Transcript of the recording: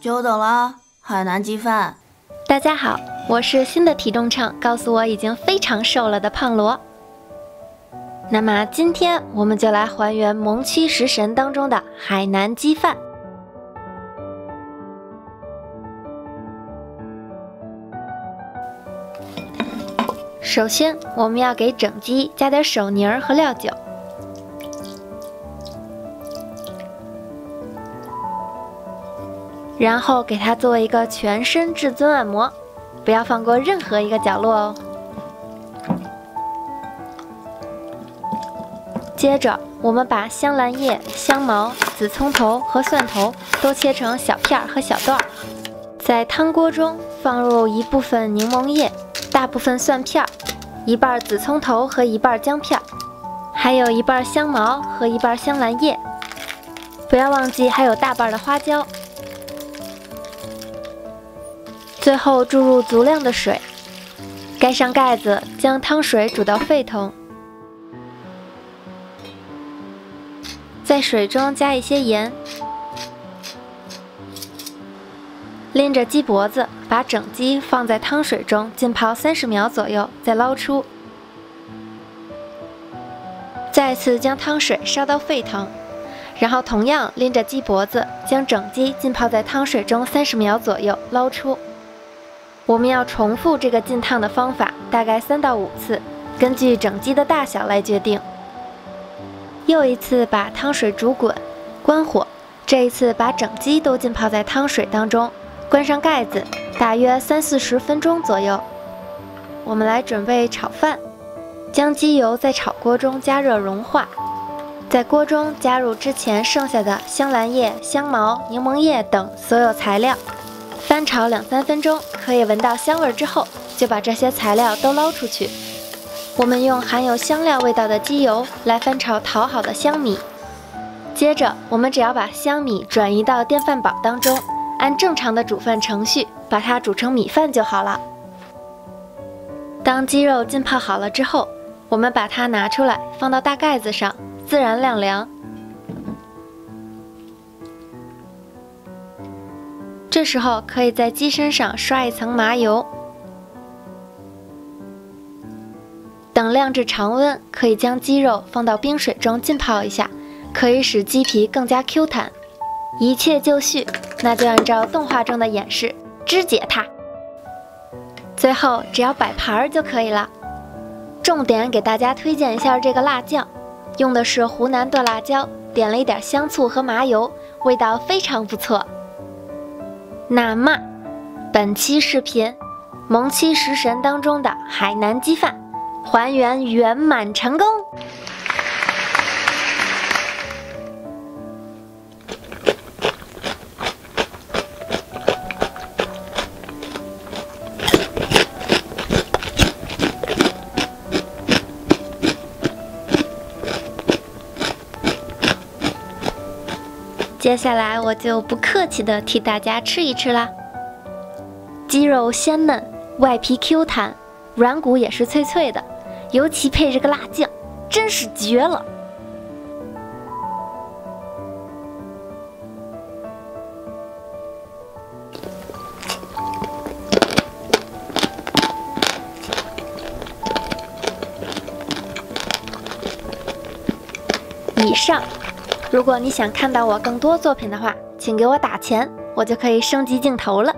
久等了，海南鸡饭。大家好，我是新的体重秤告诉我已经非常瘦了的胖罗。那么今天我们就来还原萌妻食神当中的海南鸡饭。首先，我们要给整鸡加点手泥儿和料酒。然后给它做一个全身至尊按摩，不要放过任何一个角落哦。接着，我们把香兰叶、香茅、紫葱头和蒜头都切成小片和小段儿，在汤锅中放入一部分柠檬叶、大部分蒜片、一半紫葱头和一半姜片，还有一半香茅和一半香兰叶，不要忘记还有大半的花椒。最后注入足量的水，盖上盖子，将汤水煮到沸腾。在水中加一些盐，拎着鸡脖子，把整鸡放在汤水中浸泡三十秒左右，再捞出。再次将汤水烧到沸腾，然后同样拎着鸡脖子，将整鸡浸泡在汤水中三十秒左右，捞出。我们要重复这个浸烫的方法，大概三到五次，根据整鸡的大小来决定。又一次把汤水煮滚，关火。这一次把整鸡都浸泡在汤水当中，关上盖子，大约三四十分钟左右。我们来准备炒饭，将鸡油在炒锅中加热融化，在锅中加入之前剩下的香兰叶、香茅、柠檬叶等所有材料。翻炒两三分钟，可以闻到香味儿之后，就把这些材料都捞出去。我们用含有香料味道的鸡油来翻炒淘好的香米。接着，我们只要把香米转移到电饭煲当中，按正常的煮饭程序把它煮成米饭就好了。当鸡肉浸泡好了之后，我们把它拿出来，放到大盖子上，自然晾凉。这时候可以在鸡身上刷一层麻油，等晾至常温，可以将鸡肉放到冰水中浸泡一下，可以使鸡皮更加 Q 弹。一切就绪，那就按照动画中的演示肢解它。最后只要摆盘儿就可以了。重点给大家推荐一下这个辣酱，用的是湖南剁辣椒，点了一点香醋和麻油，味道非常不错。那么，本期视频萌妻食神当中的海南鸡饭还原圆满成功。接下来我就不客气的替大家吃一吃啦。鸡肉鲜嫩，外皮 Q 弹，软骨也是脆脆的，尤其配这个辣酱，真是绝了。以上。如果你想看到我更多作品的话，请给我打钱，我就可以升级镜头了。